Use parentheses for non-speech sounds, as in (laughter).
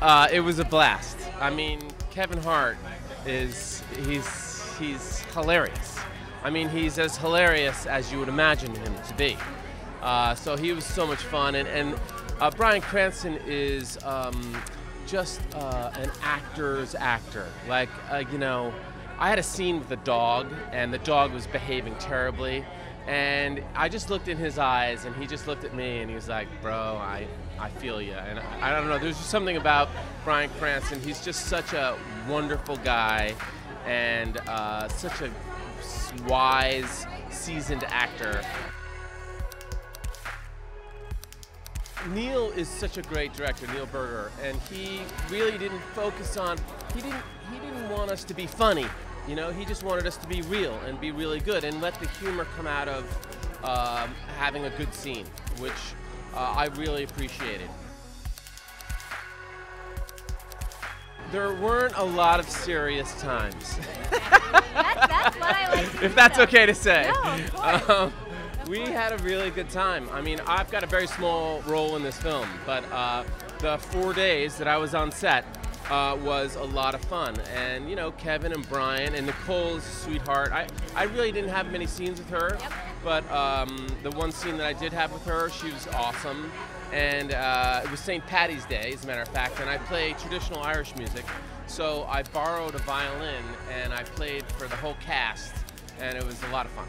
Uh, it was a blast. I mean, Kevin Hart is he's he's hilarious. I mean, he's as hilarious as you would imagine him to be. Uh, so he was so much fun, and and uh, Bryan Cranston is um, just uh, an actor's actor. Like uh, you know, I had a scene with a dog, and the dog was behaving terribly. And I just looked in his eyes, and he just looked at me, and he was like, "Bro, I, I feel you." And I, I don't know. There's just something about Bryan Cranston. He's just such a wonderful guy, and uh, such a wise, seasoned actor. Neil is such a great director, Neil Burger, and he really didn't focus on. He didn't. He didn't want us to be funny. You know, he just wanted us to be real and be really good and let the humor come out of um, having a good scene, which uh, I really appreciated. There weren't a lot of serious times. That's, that's what I like to (laughs) if that's okay to say. No. (laughs) Um, we had a really good time. I mean, I've got a very small role in this film, but uh, the four days that I was on set uh, was a lot of fun. And you know, Kevin and Bryan and Nicole's sweetheart. I, I really didn't have many scenes with her, Yep. but um, the one scene that I did have with her, she was awesome. And uh, it was St. Patty's Day, as a matter of fact, and I play traditional Irish music. So I borrowed a violin and I played for the whole cast, and it was a lot of fun.